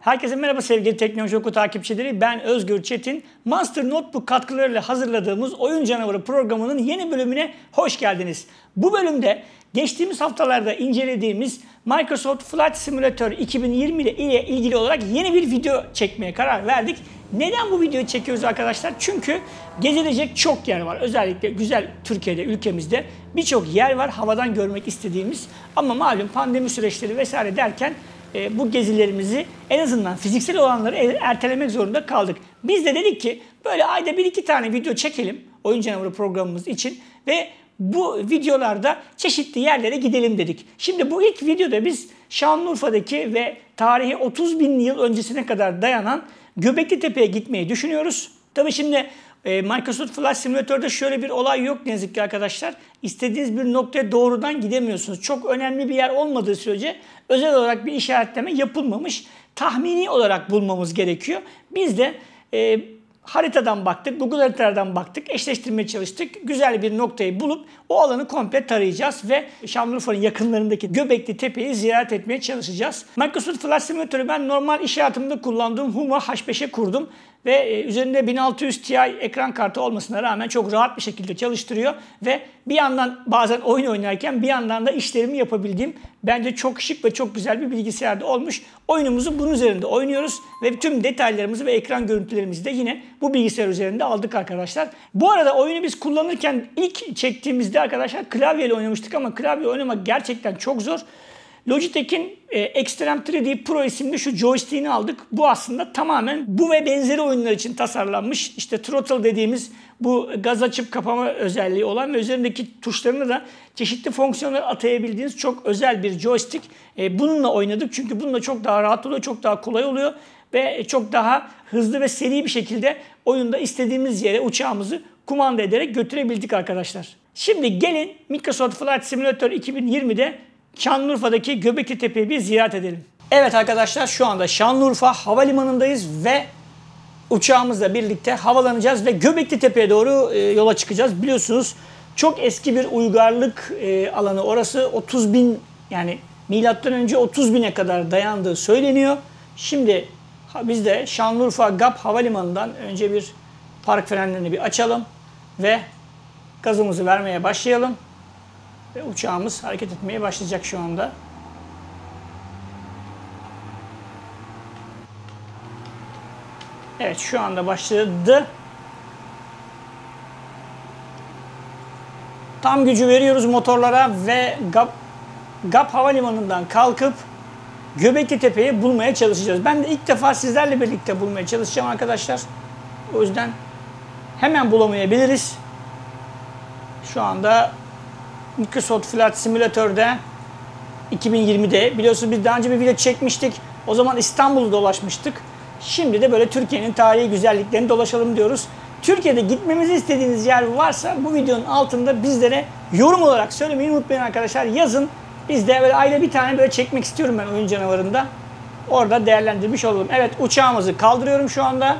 Herkese merhaba sevgili Teknoloji Oku takipçileri. Ben Özgür Çetin. Monster Notebook katkılarıyla hazırladığımız Oyun Canavarı programının yeni bölümüne hoş geldiniz. Bu bölümde geçtiğimiz haftalarda incelediğimiz Microsoft Flight Simulator 2020 ile ilgili olarak yeni bir video çekmeye karar verdik. Neden bu videoyu çekiyoruz arkadaşlar? Çünkü gezilecek çok yer var. Özellikle güzel Türkiye'de, ülkemizde birçok yer var havadan görmek istediğimiz. Ama malum pandemi süreçleri vesaire derken e, bu gezilerimizi en azından fiziksel olanları ertelemek zorunda kaldık. Biz de dedik ki böyle ayda bir iki tane video çekelim oyun canavarı programımız için ve bu videolarda çeşitli yerlere gidelim dedik. Şimdi bu ilk videoda biz Şanlıurfa'daki ve tarihi 30 bin yıl öncesine kadar dayanan Göbekli Tepe'ye gitmeyi düşünüyoruz. Tabii şimdi e, Microsoft Flight Simulator'da şöyle bir olay yok ne yazık ki arkadaşlar. İstediğiniz bir noktaya doğrudan gidemiyorsunuz. Çok önemli bir yer olmadığı sürece özel olarak bir işaretleme yapılmamış. Tahmini olarak bulmamız gerekiyor. Biz de e, haritadan baktık, Google haritalardan baktık, eşleştirmeye çalıştık. Güzel bir noktayı bulup o alanı komple tarayacağız ve Şanlıurfa'nın yakınlarındaki Göbekli Tepe'yi ziyaret etmeye çalışacağız. Microsoft Flight Simulator'ı ben normal iş hayatımda kullandığım Huma H5'e kurdum ve e, üzerinde 1600 Ti ekran kartı olmasına rağmen çok rahat bir şekilde çalıştırıyor ve bir yandan bazen oyun oynarken bir yandan da işlerimi yapabildiğim bence çok şık ve çok güzel bir bilgisayarda olmuş. Oyunumuzu bunun üzerinde oynuyoruz ve tüm detaylarımızı ve ekran görüntülerimizi de yine bu bilgisayar üzerinde aldık arkadaşlar. Bu arada oyunu biz kullanırken ilk çektiğimizde arkadaşlar klavyeyle oynamıştık ama klavye oynamak gerçekten çok zor. Logitech'in e, Extreme 3D Pro isimli şu joystick'ini aldık. Bu aslında tamamen bu ve benzeri oyunlar için tasarlanmış. İşte throttle dediğimiz bu gaz açıp kapama özelliği olan ve üzerindeki tuşlarını da çeşitli fonksiyonlar atayabildiğiniz çok özel bir joystick. E, bununla oynadık çünkü bununla çok daha rahat oluyor, çok daha kolay oluyor ve çok daha hızlı ve seri bir şekilde oyunda istediğimiz yere uçağımızı kumanda ederek götürebildik arkadaşlar. Şimdi gelin Microsoft Flight Simulator 2020'de Şanlıurfa'daki Göbekli Tepe'yi bir ziyaret edelim. Evet arkadaşlar şu anda Şanlıurfa Havalimanı'ndayız ve uçağımızla birlikte havalanacağız ve Göbekli Tepe'ye doğru e, yola çıkacağız. Biliyorsunuz çok eski bir uygarlık e, alanı orası 30 bin yani milattan önce 30 bine kadar dayandığı söyleniyor. Şimdi biz de Şanlıurfa GAP Havalimanı'ndan önce bir park frenlerini bir açalım ve gazımızı vermeye başlayalım. Ve uçağımız hareket etmeye başlayacak şu anda. Evet şu anda başladı. Tam gücü veriyoruz motorlara ve GAP, GAP Havalimanı'ndan kalkıp Göbekli Tepe'yi bulmaya çalışacağız. Ben de ilk defa sizlerle birlikte bulmaya çalışacağım arkadaşlar. O yüzden hemen bulamayabiliriz. Şu anda Microsoft Flight Simulator'da 2020'de biliyorsunuz biz daha önce bir video çekmiştik. O zaman İstanbul'u dolaşmıştık. Şimdi de böyle Türkiye'nin tarihi güzelliklerini dolaşalım diyoruz. Türkiye'de gitmemizi istediğiniz yer varsa bu videonun altında bizlere yorum olarak söylemeyi unutmayın arkadaşlar. Yazın. Biz de böyle ayda bir tane böyle çekmek istiyorum ben oyun canavarında. Orada değerlendirmiş olalım. Evet uçağımızı kaldırıyorum şu anda.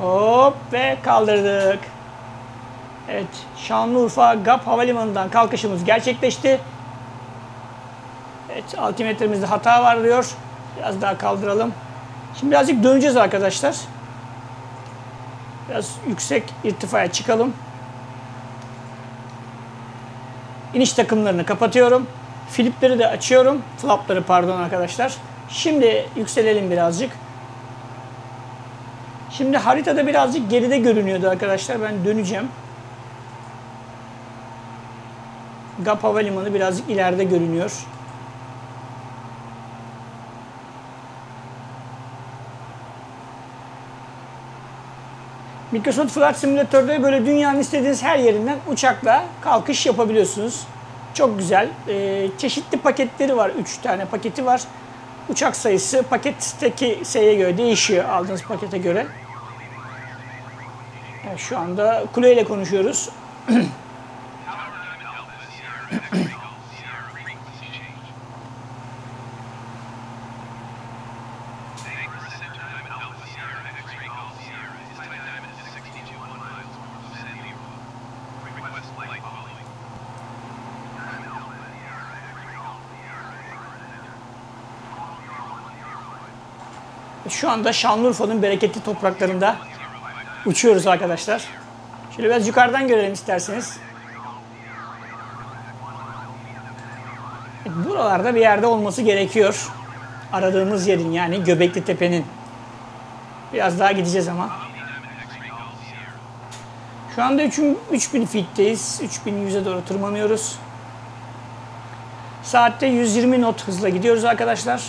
Hop ve kaldırdık. Evet, Şanlıurfa GAP Havalimanı'ndan kalkışımız gerçekleşti. Evet, altimetrimizde hata var diyor. Biraz daha kaldıralım. Şimdi birazcık döneceğiz arkadaşlar. Biraz yüksek irtifaya çıkalım. İniş takımlarını kapatıyorum. Flipleri de açıyorum. Flapları pardon arkadaşlar. Şimdi yükselelim birazcık. Şimdi haritada birazcık geride görünüyordu arkadaşlar. Ben döneceğim. GAP Havalimanı birazcık ileride görünüyor. Microsoft Flight Simulator'da böyle dünyanın istediğiniz her yerinden uçakla kalkış yapabiliyorsunuz. Çok güzel. Ee, çeşitli paketleri var. 3 tane paketi var. Uçak sayısı paketteki şeye göre değişiyor aldığınız pakete göre. Evet, şu anda kuleyle konuşuyoruz. Şu anda Şanlıurfa'nın bereketli topraklarında uçuyoruz arkadaşlar. Şöyle biraz yukarıdan görelim isterseniz. Buralarda bir yerde olması gerekiyor. Aradığımız yerin yani Göbekli Tepe'nin. Biraz daha gideceğiz ama. Şu anda 3000 feet'teyiz. 3100'e doğru tırmanıyoruz. Saatte 120 knot hızla gidiyoruz arkadaşlar.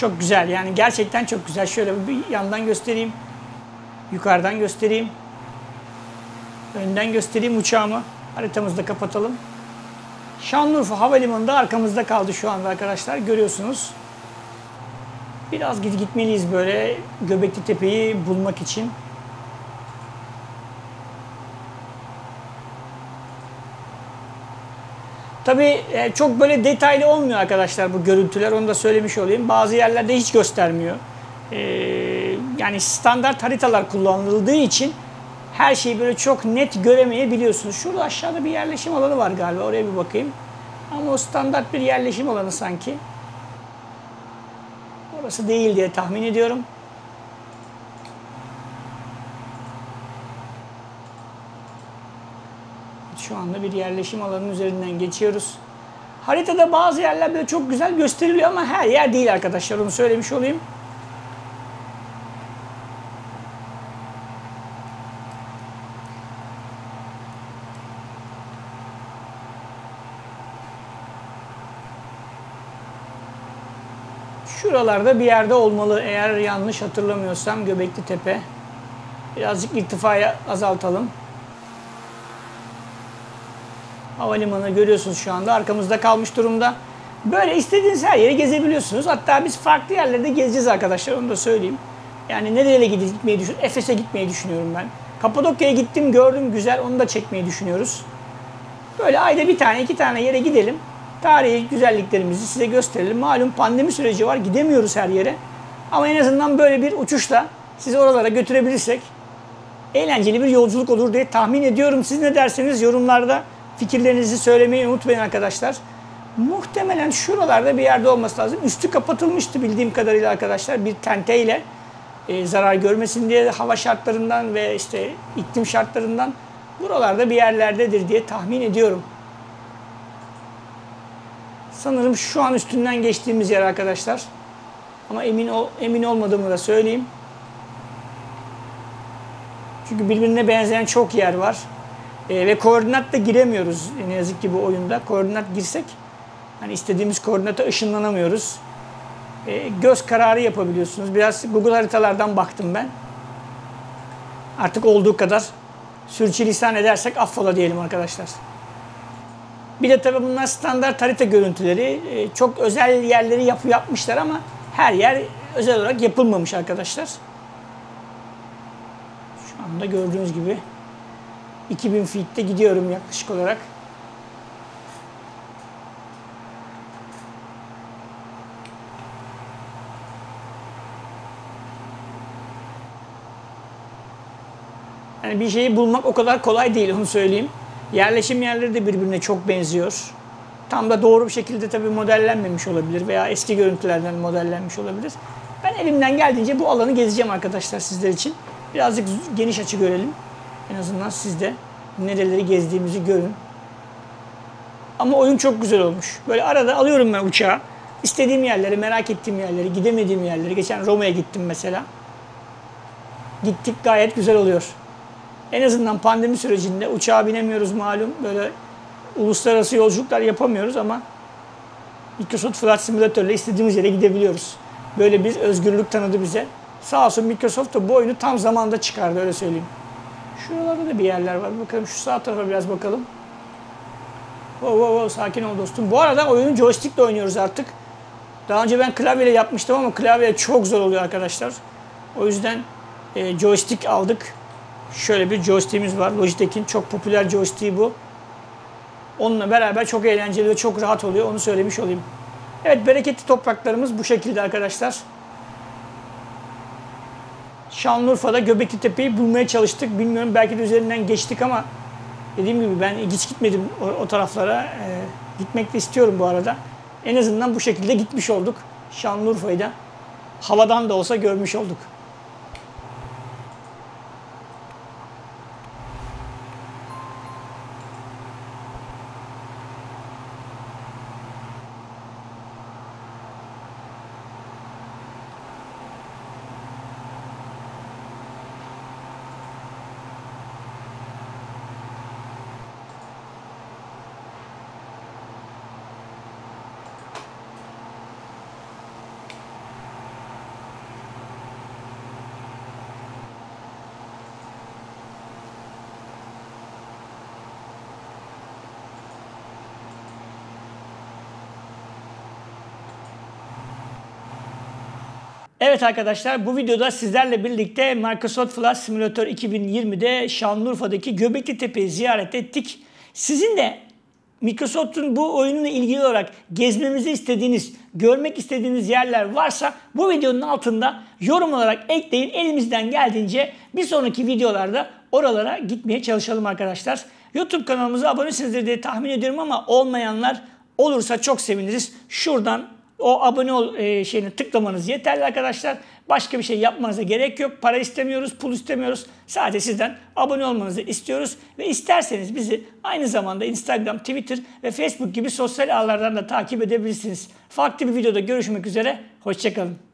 Çok güzel yani gerçekten çok güzel. Şöyle bir yandan göstereyim. Yukarıdan göstereyim. Önden göstereyim uçağımı. Haritamızı da kapatalım. Şanlıurfa Havalimanı'nda arkamızda kaldı şu anda arkadaşlar. Görüyorsunuz. Biraz git gitmeliyiz böyle Göbekli Tepe'yi bulmak için. Tabii e, çok böyle detaylı olmuyor arkadaşlar bu görüntüler. Onu da söylemiş olayım. Bazı yerlerde hiç göstermiyor. Ee, yani standart haritalar kullanıldığı için her şeyi böyle çok net göremeyebiliyorsunuz. Şurada aşağıda bir yerleşim alanı var galiba. Oraya bir bakayım. Ama o standart bir yerleşim alanı sanki. Orası değil diye tahmin ediyorum. Şu anda bir yerleşim alanının üzerinden geçiyoruz. Haritada bazı yerler böyle çok güzel gösteriliyor ama her yer değil arkadaşlar. Onu söylemiş olayım. Şuralarda bir yerde olmalı eğer yanlış hatırlamıyorsam Göbekli Tepe. Birazcık irtifayı azaltalım. Havalimanı görüyorsunuz şu anda arkamızda kalmış durumda. Böyle istediğiniz her yeri gezebiliyorsunuz. Hatta biz farklı yerlerde gezeceğiz arkadaşlar onu da söyleyeyim. Yani nereye gitmeyi düşünüyorum? Efes'e gitmeyi düşünüyorum ben. Kapadokya'ya gittim gördüm güzel onu da çekmeyi düşünüyoruz. Böyle ayda bir tane iki tane yere gidelim. Tarihi güzelliklerimizi size gösterelim. Malum pandemi süreci var gidemiyoruz her yere. Ama en azından böyle bir uçuşla sizi oralara götürebilirsek eğlenceli bir yolculuk olur diye tahmin ediyorum. Siz ne derseniz yorumlarda Fikirlerinizi söylemeyi unutmayın arkadaşlar. Muhtemelen şuralarda bir yerde olması lazım. Üstü kapatılmıştı bildiğim kadarıyla arkadaşlar bir tenteyle e, zarar görmesin diye hava şartlarından ve işte iklim şartlarından buralarda bir yerlerdedir diye tahmin ediyorum. Sanırım şu an üstünden geçtiğimiz yer arkadaşlar. Ama emin ol, emin olmadığımı da söyleyeyim. Çünkü birbirine benzeyen çok yer var. E, ve koordinat da giremiyoruz ne yazık ki bu oyunda. Koordinat girsek hani istediğimiz koordinata ışınlanamıyoruz. E, göz kararı yapabiliyorsunuz. Biraz Google haritalardan baktım ben. Artık olduğu kadar sürçülisan edersek affola diyelim arkadaşlar. Bir de tabii bunlar standart harita görüntüleri. E, çok özel yerleri yapı yapmışlar ama her yer özel olarak yapılmamış arkadaşlar. Şu anda gördüğünüz gibi 2000 feet'te gidiyorum yaklaşık olarak. Yani bir şeyi bulmak o kadar kolay değil onu söyleyeyim. Yerleşim yerleri de birbirine çok benziyor. Tam da doğru bir şekilde tabii modellenmemiş olabilir veya eski görüntülerden modellenmiş olabilir. Ben elimden geldiğince bu alanı gezeceğim arkadaşlar sizler için. Birazcık geniş açı görelim. En azından siz de nereleri gezdiğimizi görün. Ama oyun çok güzel olmuş. Böyle arada alıyorum ben uçağı. İstediğim yerleri, merak ettiğim yerleri, gidemediğim yerleri. Geçen Roma'ya gittim mesela. Gittik gayet güzel oluyor. En azından pandemi sürecinde uçağa binemiyoruz malum. Böyle uluslararası yolculuklar yapamıyoruz ama Microsoft Flight Simulator ile istediğimiz yere gidebiliyoruz. Böyle bir özgürlük tanıdı bize. Sağ olsun Microsoft da bu oyunu tam zamanda çıkardı öyle söyleyeyim. Şuralarda da bir yerler var. Bakalım şu sağ tarafa biraz bakalım. Wow, wow, wow, sakin ol dostum. Bu arada oyunu joystick ile oynuyoruz artık. Daha önce ben klavyeyle yapmıştım ama klavye çok zor oluyor arkadaşlar. O yüzden e, joystick aldık. Şöyle bir joystick'imiz var. Logitech'in çok popüler joystick'i bu. Onunla beraber çok eğlenceli ve çok rahat oluyor. Onu söylemiş olayım. Evet bereketli topraklarımız bu şekilde arkadaşlar. Şanlıurfa'da Göbekli Tepe'yi bulmaya çalıştık. Bilmiyorum belki de üzerinden geçtik ama dediğim gibi ben hiç gitmedim o, o taraflara. E, gitmek de istiyorum bu arada. En azından bu şekilde gitmiş olduk. Şanlıurfa'yı da havadan da olsa görmüş olduk. Evet arkadaşlar bu videoda sizlerle birlikte Microsoft Flight Simulator 2020'de Şanlıurfa'daki Göbekli Tepe'yi ziyaret ettik. Sizin de Microsoft'un bu oyununa ilgili olarak gezmemizi istediğiniz, görmek istediğiniz yerler varsa bu videonun altında yorum olarak ekleyin. Elimizden geldiğince bir sonraki videolarda oralara gitmeye çalışalım arkadaşlar. YouTube kanalımıza abonesinizdir diye tahmin ediyorum ama olmayanlar olursa çok seviniriz. Şuradan o abone ol e, şeyini tıklamanız yeterli arkadaşlar. Başka bir şey yapmanıza gerek yok. Para istemiyoruz, pul istemiyoruz. Sadece sizden abone olmanızı istiyoruz. Ve isterseniz bizi aynı zamanda Instagram, Twitter ve Facebook gibi sosyal ağlardan da takip edebilirsiniz. Farklı bir videoda görüşmek üzere. Hoşçakalın.